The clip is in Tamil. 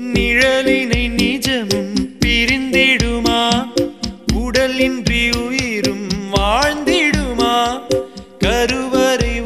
நிழலினை நிஜமும் பிரிந்திடுமா? உடலின்றி உயிரும் வாழ